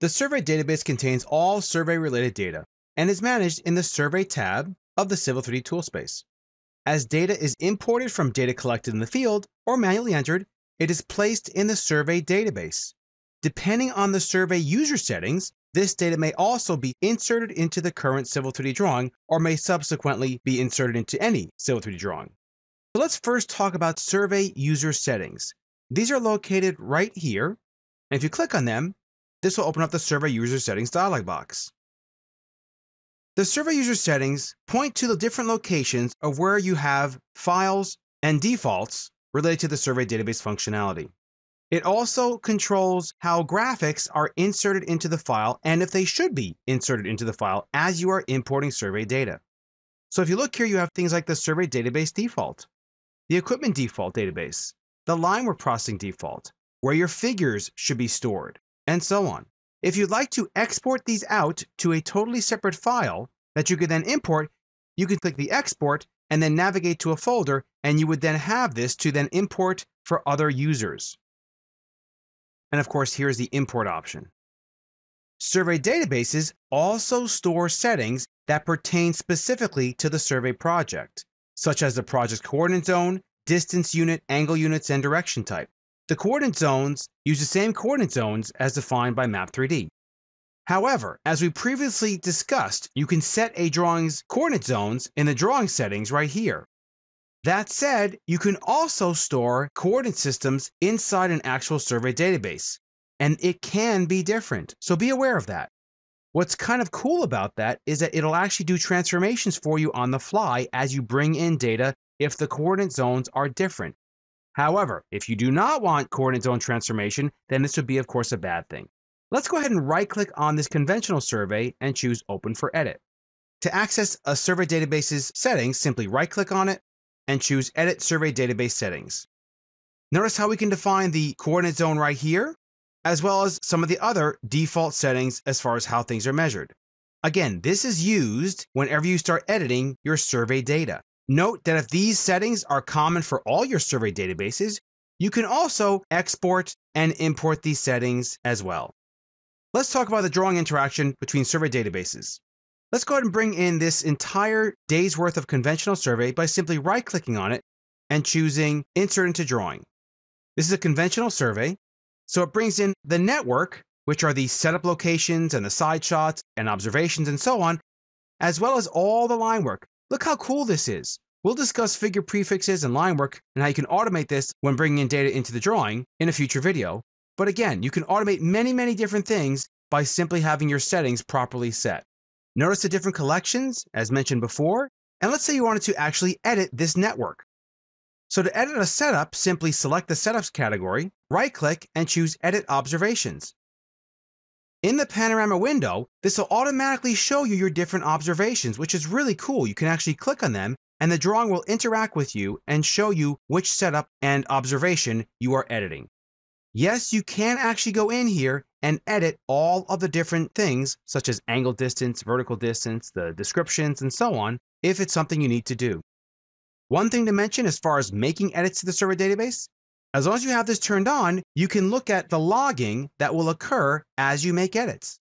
The survey database contains all survey related data and is managed in the Survey tab of the Civil 3D toolspace. As data is imported from data collected in the field or manually entered, it is placed in the survey database. Depending on the survey user settings, this data may also be inserted into the current Civil 3D drawing or may subsequently be inserted into any Civil 3D drawing. So let's first talk about survey user settings. These are located right here. And if you click on them, this will open up the Survey User Settings dialog box. The Survey User Settings point to the different locations of where you have files and defaults related to the survey database functionality. It also controls how graphics are inserted into the file and if they should be inserted into the file as you are importing survey data. So if you look here, you have things like the survey database default, the equipment default database, the line processing default, where your figures should be stored, and so on. If you'd like to export these out to a totally separate file that you could then import, you can click the export and then navigate to a folder, and you would then have this to then import for other users. And of course, here's the import option. Survey databases also store settings that pertain specifically to the survey project, such as the project coordinate zone, distance unit, angle units, and direction type. The coordinate zones use the same coordinate zones as defined by Map3D. However, as we previously discussed, you can set a drawing's coordinate zones in the drawing settings right here. That said, you can also store coordinate systems inside an actual survey database, and it can be different, so be aware of that. What's kind of cool about that is that it'll actually do transformations for you on the fly as you bring in data if the coordinate zones are different. However, if you do not want coordinate zone transformation, then this would be, of course, a bad thing. Let's go ahead and right click on this conventional survey and choose Open for Edit. To access a survey database's settings, simply right click on it and choose Edit Survey Database Settings. Notice how we can define the coordinate zone right here, as well as some of the other default settings as far as how things are measured. Again, this is used whenever you start editing your survey data. Note that if these settings are common for all your survey databases, you can also export and import these settings as well. Let's talk about the drawing interaction between survey databases. Let's go ahead and bring in this entire day's worth of conventional survey by simply right clicking on it and choosing Insert into Drawing. This is a conventional survey, so it brings in the network, which are the setup locations and the side shots and observations and so on, as well as all the line work, Look how cool this is. We'll discuss figure prefixes and line work and how you can automate this when bringing in data into the drawing in a future video. But again, you can automate many, many different things by simply having your settings properly set. Notice the different collections, as mentioned before, and let's say you wanted to actually edit this network. So to edit a setup, simply select the Setups category, right-click, and choose Edit Observations. In the panorama window, this will automatically show you your different observations, which is really cool. You can actually click on them and the drawing will interact with you and show you which setup and observation you are editing. Yes, you can actually go in here and edit all of the different things, such as angle distance, vertical distance, the descriptions, and so on, if it's something you need to do. One thing to mention as far as making edits to the survey database as long as you have this turned on, you can look at the logging that will occur as you make edits.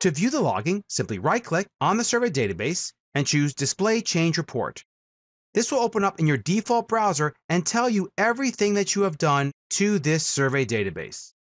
To view the logging, simply right-click on the survey database and choose Display Change Report. This will open up in your default browser and tell you everything that you have done to this survey database.